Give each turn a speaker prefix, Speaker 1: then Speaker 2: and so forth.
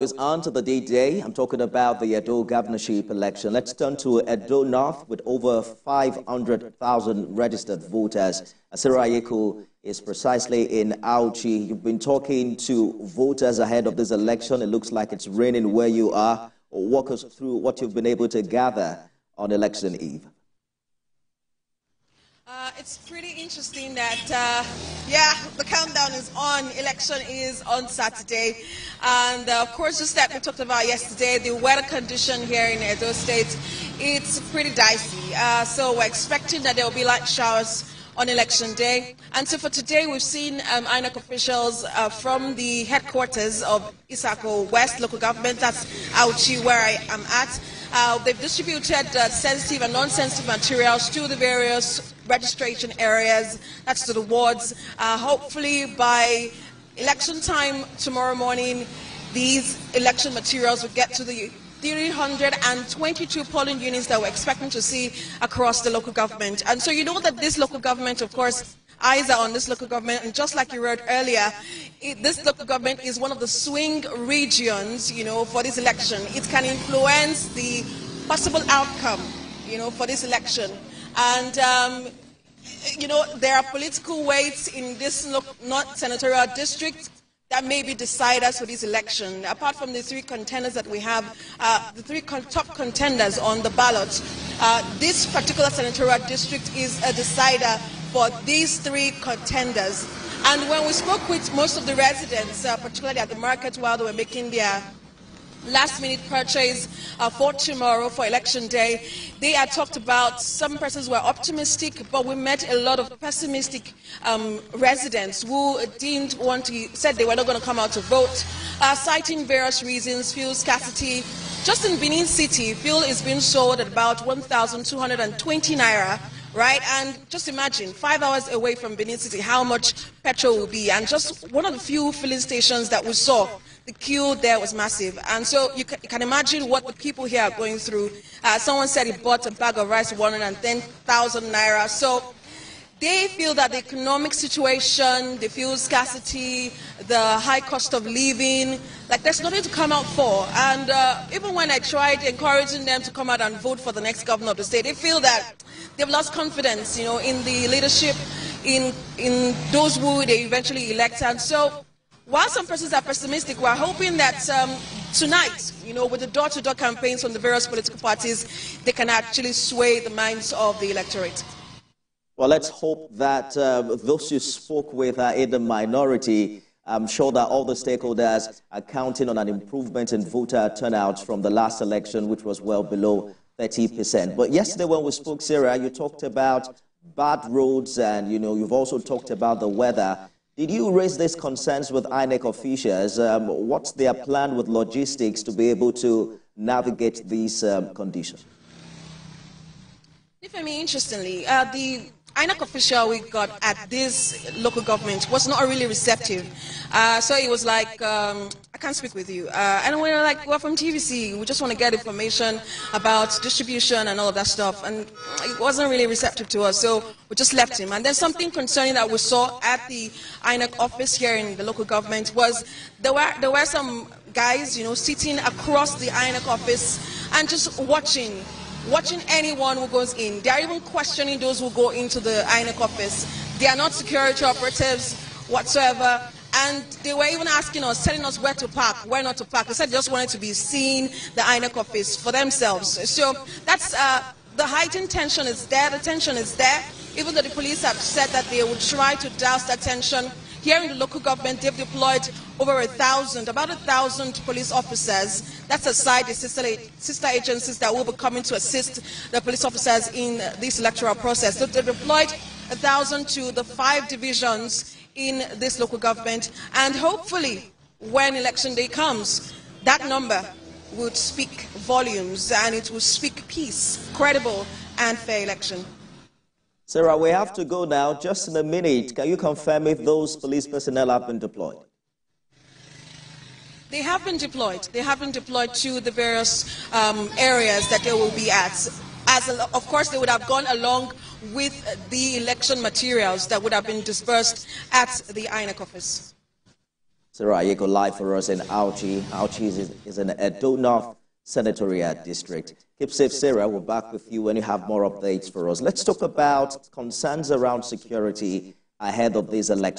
Speaker 1: is on to the D-Day. I'm talking about the Edo governorship election. Let's turn to Edo North with over 500,000 registered voters. Sarah Ayeku is precisely in Auchi. You've been talking to voters ahead of this election. It looks like it's raining where you are. Walk us through what you've been able to gather on election eve.
Speaker 2: Uh, it's pretty interesting that, uh, yeah, the countdown is on. Election is on Saturday. And uh, of course, just like we talked about yesterday, the weather condition here in Edo State, it's pretty dicey. Uh, so we're expecting that there will be light showers on election day. And so for today, we've seen um, INEC officials uh, from the headquarters of Etsako West local government, that's Auchi, where I am at. Uh, they've distributed uh, sensitive and non-sensitive materials to the various registration areas, that's to the wards. Uh, hopefully by election time tomorrow morning, these election materials will get to the 322 polling units that we're expecting to see across the local government. And so you know that this local government, of course, eyes are on this local government, and just like you wrote earlier, it, this local government is one of the swing regions, you know, for this election. It can influence the possible outcome, you know, for this election. And, um, you know, there are political weights in this not senatorial district that may be deciders for this election. Apart from the three contenders that we have, uh, the three con top contenders on the ballot, uh, this particular senatorial district is a decider for these three contenders. And when we spoke with most of the residents, uh, particularly at the market while they were making their last minute purchase uh, for tomorrow for election day. They had talked about some persons were optimistic, but we met a lot of pessimistic um, residents who didn't want to, said they were not going to come out to vote, uh, citing various reasons, fuel scarcity. Just in Benin City, fuel is being sold at about 1,220 naira right? And just imagine, five hours away from Benin City, how much petrol will be. And just one of the few filling stations that we saw the queue there was massive. And so you can, you can imagine what the people here are going through. Uh, someone said he bought a bag of rice 110,000 naira. So they feel that the economic situation, the fuel scarcity, the high cost of living, like there's nothing to come out for. And uh, even when I tried encouraging them to come out and vote for the next governor of the state, they feel that they've lost confidence, you know, in the leadership, in in those who they eventually elect. And so while some persons are pessimistic, we're hoping that um, tonight, you know, with the door-to-door campaigns from the various political parties, they can actually sway the minds of the electorate.
Speaker 1: Well, let's hope that uh, those you spoke with are in the minority. I'm sure that all the stakeholders are counting on an improvement in voter turnout from the last election, which was well below 30%. But yesterday when we spoke, Sarah, you talked about bad roads and, you know, you've also talked about the weather. Did you raise these concerns with INEC officials? Um, what's their plan with logistics to be able to navigate these um, conditions?
Speaker 2: If I mean, interestingly, uh, the INEC official we got at this local government was not really receptive. Uh, so it was like, um, I can't speak with you. Uh, and we were like, we're from TVC. We just want to get information about distribution and all of that stuff. And it wasn't really receptive to us. So we just left him. And then something concerning that we saw at the INEC office here in the local government was there were, there were some guys, you know, sitting across the INEC office and just watching watching anyone who goes in. They are even questioning those who go into the INEC office. They are not security operatives whatsoever. And they were even asking us, telling us where to park, where not to park. They said they just wanted to be seen the INEC office for themselves. So that's uh, the heightened tension is there. The tension is there. Even though the police have said that they would try to douse that tension, here in the local government, they've deployed over a thousand, about a thousand police officers. That's aside the sister, agencies that will be coming to assist the police officers in this electoral process. So they've deployed a thousand to the five divisions in this local government, and hopefully, when election day comes, that number would speak volumes and it will speak peace, credible and fair election.
Speaker 1: Sarah, we have to go now. Just in a minute, can you confirm if those police personnel have been deployed?
Speaker 2: They have been deployed. They have been deployed to the various um, areas that they will be at. As a, of course, they would have gone along with the election materials that would have been dispersed at the INEC office.
Speaker 1: Sarah Ayeku live for us in Auchi. Auchi is, is in Edo North Senatorial District. Keep safe, Sarah. We're back with you when you have more updates for us. Let's talk about concerns around security ahead of these elections.